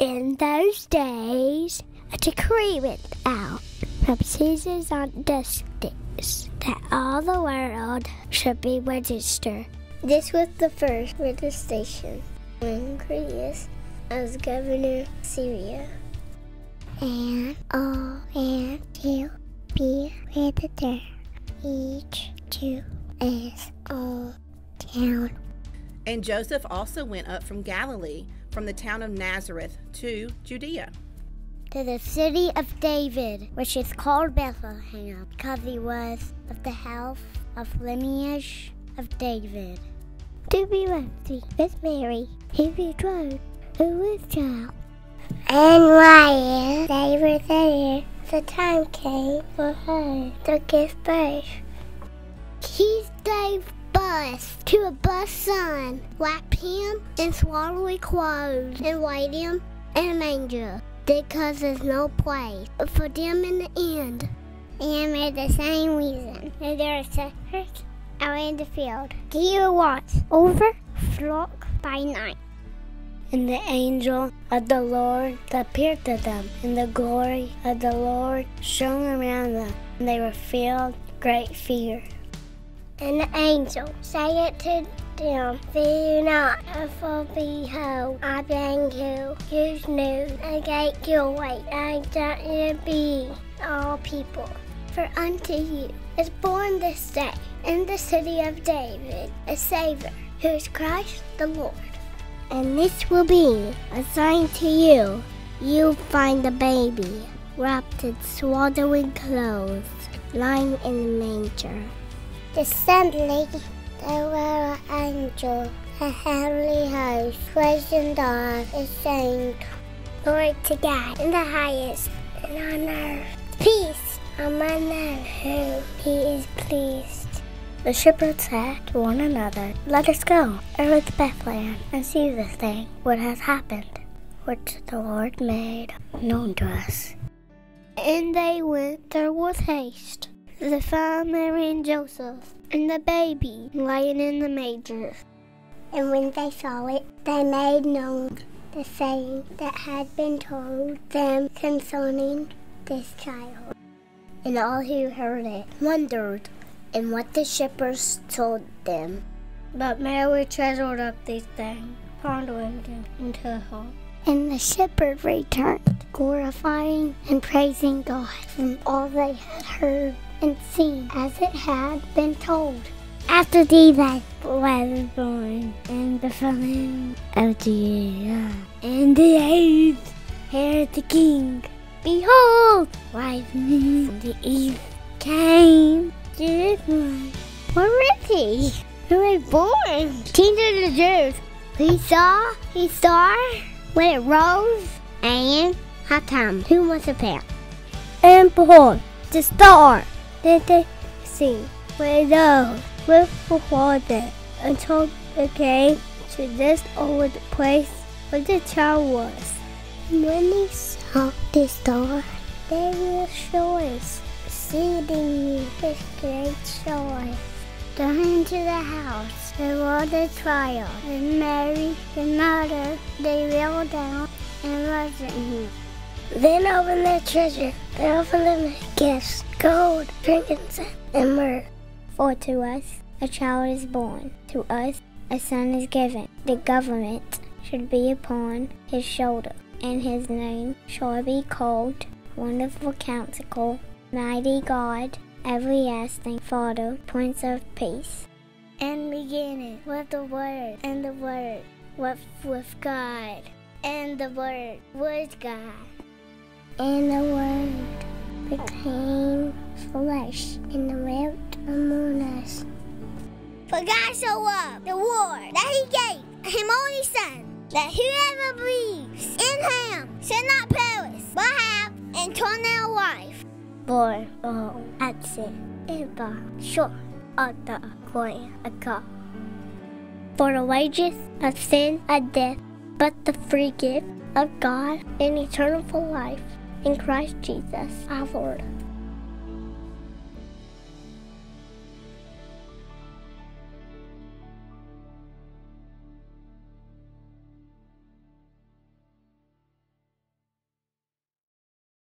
In those days, a decree went out from Caesar's Augustus that all the world should be registered. This was the first registration when Quirinius was governor of Syria. And all and to be registered, each to his own town. And Joseph also went up from Galilee, from the town of Nazareth to Judea. to the city of David, which is called Bethlehem, because he was of the house of lineage of David. To be wealthy with Mary, his betrothed, who was child. And while they were there, the time came for her to give birth. He gave birth to a bus son, wrapped him in swaddling clothes, and laid him in a manger because there's no place for them in the end. And for the same reason, that there are shepherds out in the field. He watch over flock by night. And the angel of the Lord appeared to them, and the glory of the Lord shone around them, and they were filled with great fear. And the angel said to them, Fear not, for behold, I bring you good news, and great joy, that you be all people. For unto you is born this day in the city of David a Savior, who is Christ the Lord. And this will be a sign to you. You'll find a baby wrapped in swaddling clothes, lying in a manger. The Suddenly there were an angel, a heavenly host, praising God and saying, Glory to God in the highest, and on earth peace among them whom He is pleased. The shepherds said to one another, Let us go over to Bethlehem and see this thing, what has happened, which the Lord made known to us. And they went there with haste. Found Mary and Joseph and the baby lying in the manger. And when they saw it, they made known the saying that had been told them concerning this child. And all who heard it wondered in what the shepherds told them. But Mary treasured up these things, pondering them into her heart. And the shepherd returned, glorifying and praising God from all they had heard and seen as it had been told. After these I was born in Bethlehem of Judea, and the age Herod the king. Behold, wise men from the east came to. Where is he? Who was born? King of the Jews. He saw his star when it rose, and time who was appear. And behold, the star see. Where those with before them until they came to this old place where the child was. When they saw the star, they were rejoiced, exceedingly with great joy. Down into the house, was a trial, and Mary, the mother, they knelt down and worshiped him. Then opened the treasure, they them gifts, gold, frankincense, and myrrh. For to us a child is born, to us a son is given. The government should be upon his shoulder, and his name shall be called Wonderful Counselor, Mighty God, Everlasting Father, Prince of Peace. And beginning with the Word, and the Word was with God, and the Word was God. And the Word became flesh and dwelt among us. For God so loved the world that He gave Him only Son, that whoever believes in Him shall not perish, but have eternal life. For all sinned and fall short of the glory of God. For the wages of sin are death, but the free gift of God and eternal life in Christ Jesus our Lord.